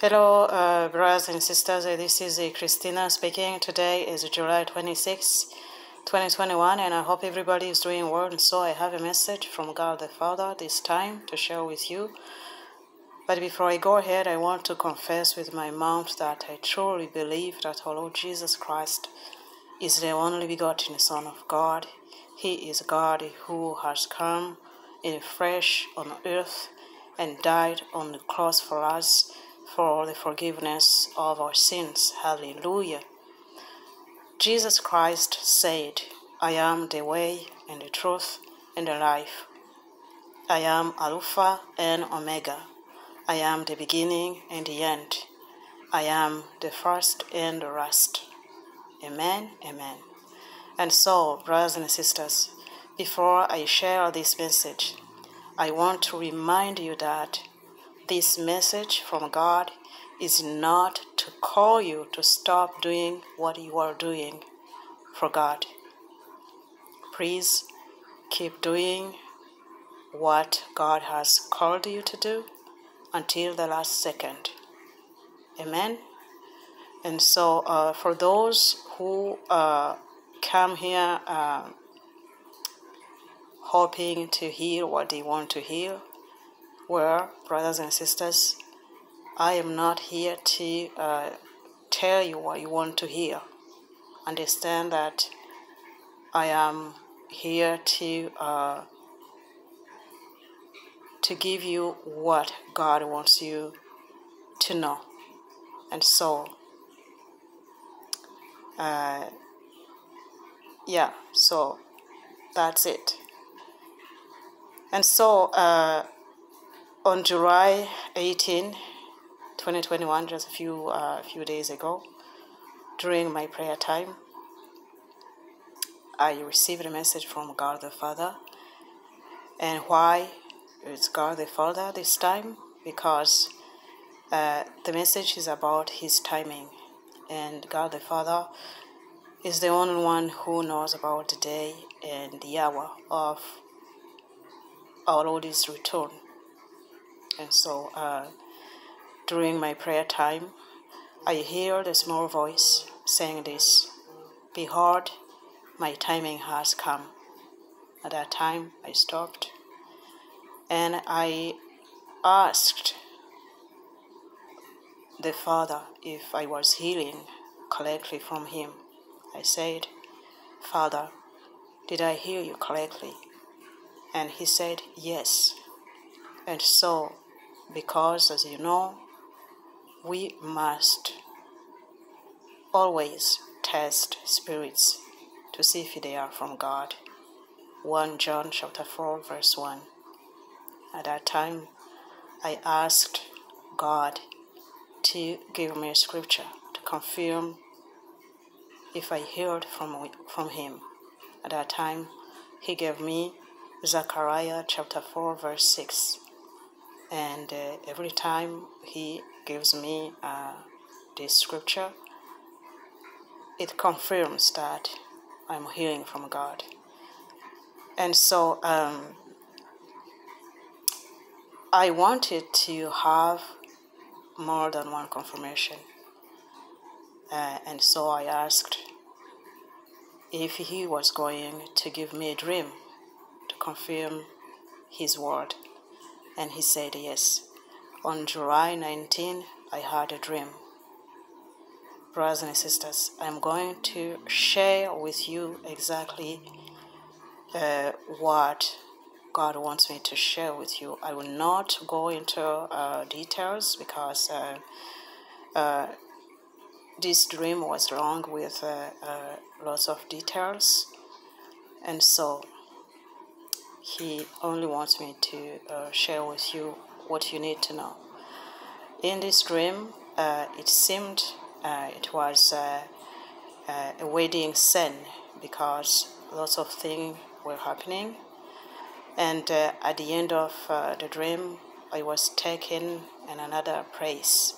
Hello, uh, brothers and sisters. Uh, This is uh, Christina speaking. Today is July 26, 2021, and I hope everybody is doing well. And so I have a message from God the Father this time to share with you. But before I go ahead, I want to confess with my mouth that I truly believe that our Lord Jesus Christ is the only begotten Son of God. He is God who has come in flesh on earth and died on the cross for us for the forgiveness of our sins. Hallelujah. Jesus Christ said, I am the way and the truth and the life. I am Alpha and Omega. I am the beginning and the end. I am the first and the last. Amen. Amen. And so, brothers and sisters, before I share this message, I want to remind you that this message from God is not to call you to stop doing what you are doing for God. Please keep doing what God has called you to do until the last second. Amen. And so, uh, for those who uh, come here uh, hoping to hear what they want to hear, well, brothers and sisters, I am not here to uh, tell you what you want to hear. Understand that I am here to uh, to give you what God wants you to know, and so uh, yeah, so that's it. And so uh, on July 18, 2021, just a few uh, few days ago, during my prayer time, I received a message from God the Father. And why it's God the Father this time? Because uh, the message is about His timing, and God the Father is the only one who knows about the day and the hour of our Lord's return. And so, uh, during my prayer time, I heard a small voice saying this Behold, my timing has come. At that time, I stopped and I asked the Father if I was hearing correctly from Him. I said, Father, did I hear you correctly? And He said, Yes. And so, because as you know, we must always test spirits to see if they are from God. 1 John chapter 4 verse 1. At that time I asked God to give me a scripture to confirm if I heard from from him. At that time he gave me Zechariah chapter 4 verse 6 and uh, every time he gives me uh, this scripture it confirms that i'm hearing from god. And so um, i wanted to have more than one confirmation. Uh, and so i asked if he was going to give me a dream to confirm his word and he said yes. On July 19, I had a dream. Brothers and sisters, I'm going to share with you exactly uh, what God wants me to share with you. I will not go into uh, details because uh, uh this dream was long with uh, uh, lots of details, and so he only wants me to uh, share with you what you need to know. In this dream, uh, it seemed uh, it was uh, uh, a wedding scene because lots of things were happening. And uh, at the end of the dream, I was taken in another place.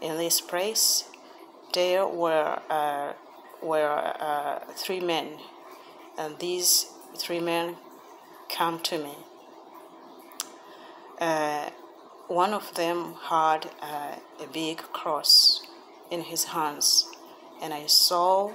In this place, there were were three men, and these three men come to me. Uh, one of them had uh, a big cross in his hands, and I saw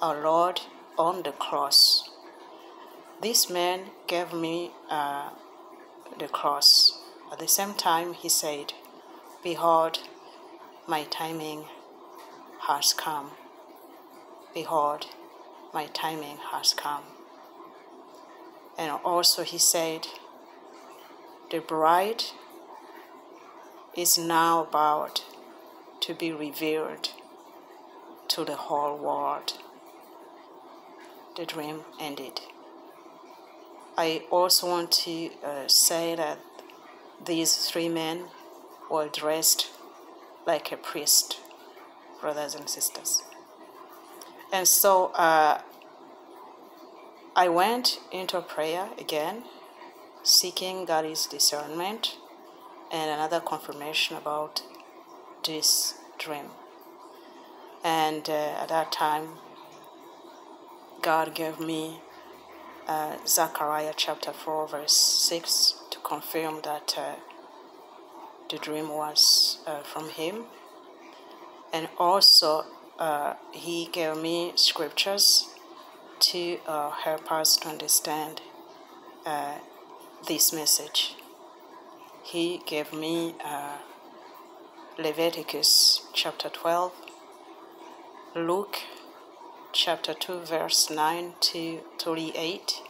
our Lord on the cross. This man gave me uh, the cross. At the same time, he said, Behold, my timing has come. Behold, my timing has come. And also, he said, The bride is now about to be revealed to the whole world. The dream ended. I also want to uh, say that these three men were dressed like a priest, brothers and sisters. And so uh, I went into prayer again, seeking God's discernment and another confirmation about this dream. And uh, at that time, God gave me uh, Zechariah chapter 4, verse 6 to confirm that uh, the dream was uh, from Him. And also, uh, He gave me scriptures to uh, help us to understand this message he gave me uh, Leviticus chapter 12, Luke chapter 2, verse 9 to 38,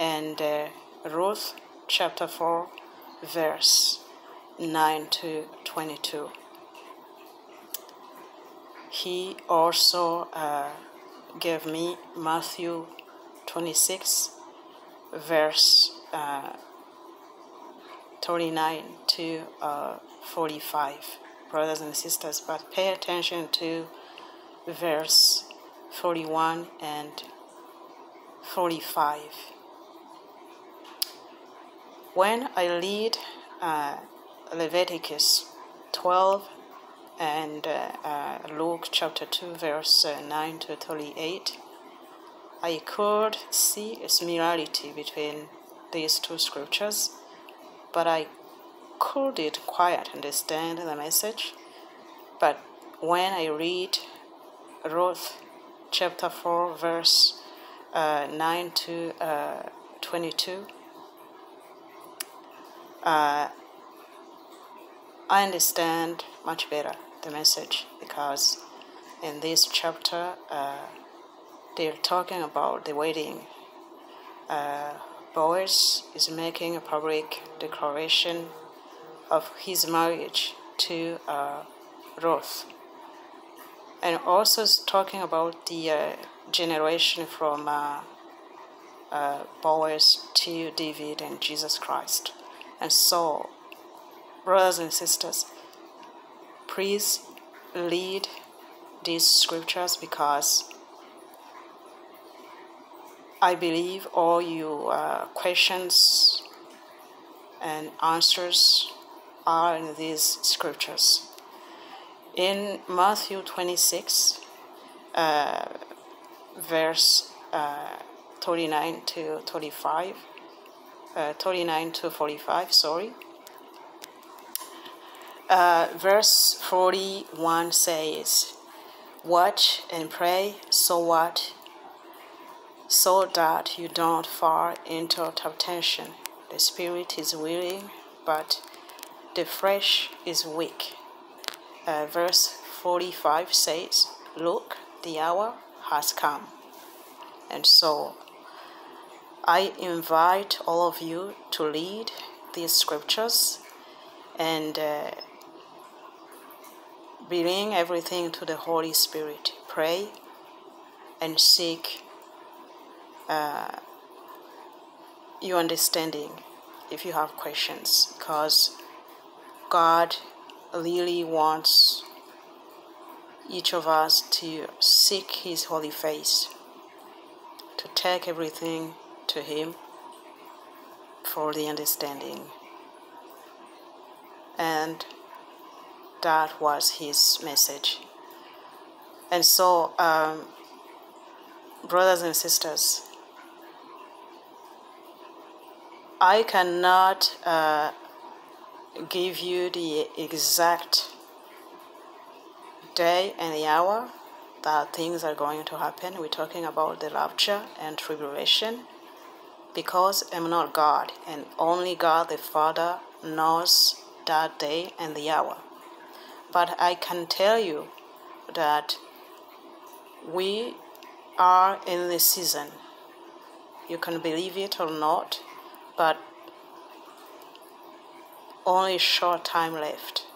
and uh, Ruth chapter 4, verse 9 to 22. He also uh, gave me Matthew 26, verse uh, 39 to uh, 45, brothers and sisters, but pay attention to verse 41 and 45. When I read uh, Leviticus 12 and uh, uh, Luke chapter 2, verse uh, 9 to 38, I could see a similarity between these two scriptures but I couldn't quite understand the message. But when I read Ruth chapter 4, verse uh, 9 to uh, 22, uh, I understand much better the message because in this chapter uh, they're talking about the wedding uh, Boaz is making a public declaration of his marriage to uh, Ruth. And also talking about the uh, generation from uh, uh, Boaz to David and Jesus Christ. And so, brothers and sisters, please read these scriptures because I believe all your uh, questions and answers are in these scriptures. In Matthew 26, uh, verse uh, 39 to 35, uh, 39 to 45, sorry. Uh, verse 41 says, Watch and pray so what so that you don't fall into temptation. The spirit is willing, but the flesh is weak. Uh, verse 45 says, Look, the hour has come. And so I invite all of you to read these scriptures and uh, bring everything to the Holy Spirit. Pray and seek uh, your understanding if you have questions because God really wants each of us to seek His holy face, to take everything to Him for the understanding. And that was His message. And so, um, brothers and sisters, I cannot uh, give you the exact day and the hour that things are going to happen. We're talking about the rapture and tribulation because I'm not God and only God the Father knows that day and the hour. But I can tell you that we are in the season. You can believe it or not, but only short time left.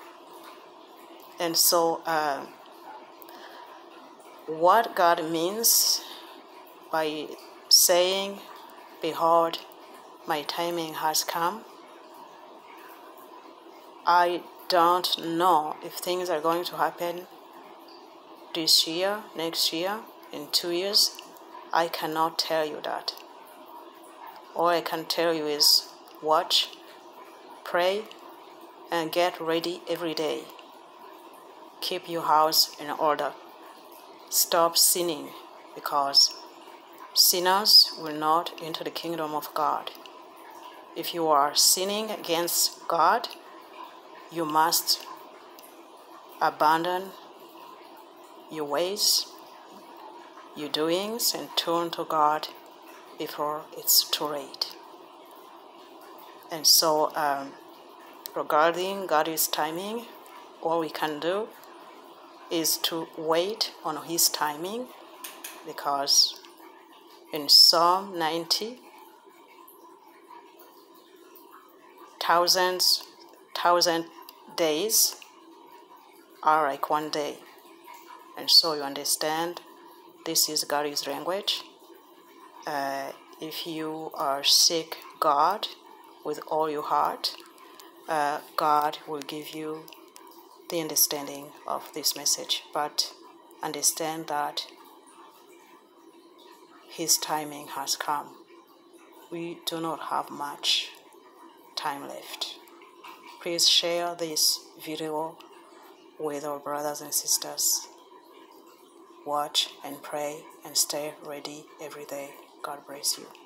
And so, uh, what God means by saying, Behold, my timing has come, I don't know if things are going to happen this year, next year, in two years. I cannot tell you that. All I can tell you is watch, pray, and get ready every day. Keep your house in order. Stop sinning because sinners will not enter the kingdom of God. If you are sinning against God, you must abandon your ways, your doings, and turn to God before it's too late. And so, um, regarding God's timing, all we can do is to wait on His timing because in Psalm 90, thousands, thousand days are like one day. And so you understand this is God's language. Uh, if you are seek God with all your heart, uh, God will give you the understanding of this message. But understand that His timing has come. We do not have much time left. Please share this video with our brothers and sisters. Watch and pray and stay ready every day. God bless you.